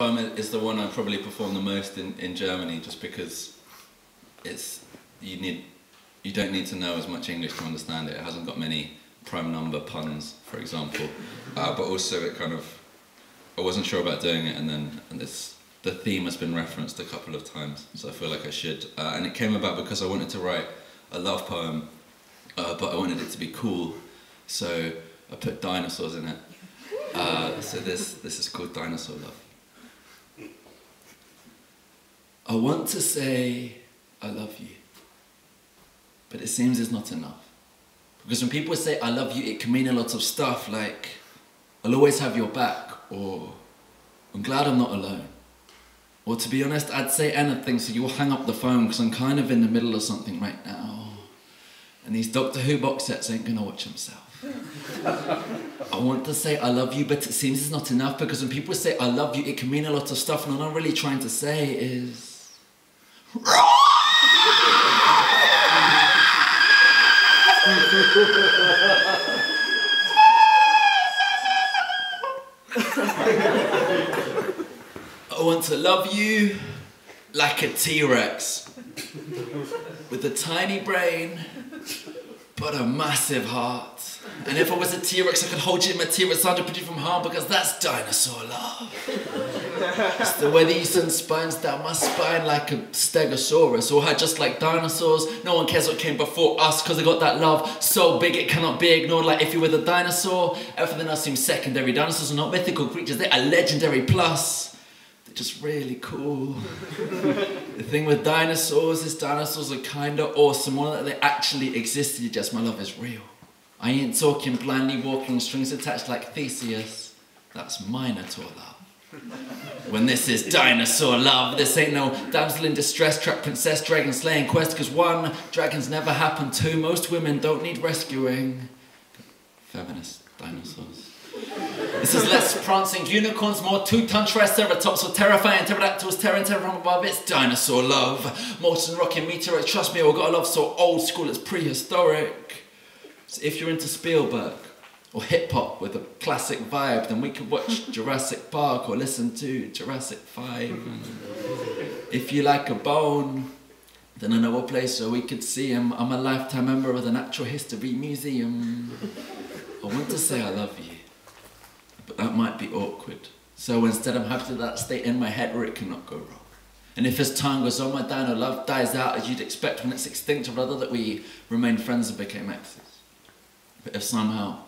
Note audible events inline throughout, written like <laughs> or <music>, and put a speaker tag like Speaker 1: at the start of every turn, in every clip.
Speaker 1: is the one I probably perform the most in, in Germany just because it's you need you don't need to know as much English to understand it. It hasn't got many prime number puns, for example, uh, but also it kind of I wasn't sure about doing it, and then and this the theme has been referenced a couple of times, so I feel like I should. Uh, and it came about because I wanted to write a love poem, uh, but I wanted it to be cool, so I put dinosaurs in it. Uh, so this this is called Dinosaur Love. I want to say I love you, but it seems it's not enough. Because when people say I love you, it can mean a lot of stuff like I'll always have your back, or I'm glad I'm not alone. Or to be honest, I'd say anything so you'll hang up the phone because I'm kind of in the middle of something right now. And these Doctor Who box sets ain't gonna watch himself. I want to say I love you, but it seems it's not enough because when people say I love you, it can mean a lot of stuff, and what I'm really trying to say is. I want to love you like a T-Rex. With a tiny brain but a massive heart. And if I was a T-Rex, I could hold you in my T-Rex under you from harm because that's dinosaur love. it's the way the eastern spines down my spine like a stegosaurus or had just like dinosaurs. No one cares what came before us because they got that love so big it cannot be ignored. Like if you were the dinosaur, everything else seems secondary. Dinosaurs are not mythical creatures, they are legendary plus just really cool. <laughs> the thing with dinosaurs is dinosaurs are kinda awesome. One that they actually existed, just my love is real. I ain't talking blindly walking strings attached like Theseus. That's Minotaur love. when this is dinosaur love, this ain't no damsel in distress, trap princess, dragon slaying quest, cause one, dragons never happen, two, most women don't need rescuing. Feminist dinosaurs. This is less prancing unicorns, more two-ton triceratops or terrifying pterodactyls tearing from above. It's dinosaur love. Molten rocking meteorite, trust me, I've got a love so old school it's prehistoric. So if you're into Spielberg or hip-hop with a classic vibe, then we could watch <laughs> Jurassic Park or listen to Jurassic 5. if you like a bone, then I know a place where we could see him. I'm a lifetime member of the Natural History Museum. I want to say I love you but that might be awkward. So instead, I'm happy to that state in my head where it cannot go wrong. And if as time goes on, my dino love dies out as you'd expect when it's extinct, rather that we remained friends and became exes. But if somehow,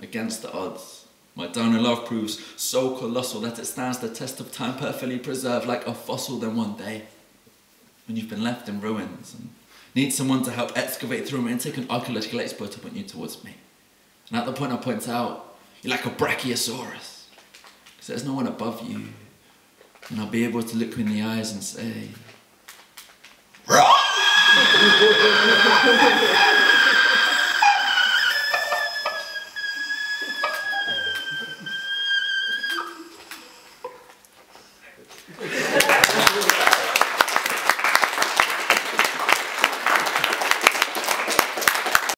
Speaker 1: against the odds, my dino love proves so colossal that it stands the test of time perfectly preserved like a fossil, then one day, when you've been left in ruins and need someone to help excavate through me and take an archaeological expert to point you towards me. And at the point I point out, you're like a brachiosaurus. Because there's no one above you. And I'll be able to look you in the eyes and say, <laughs>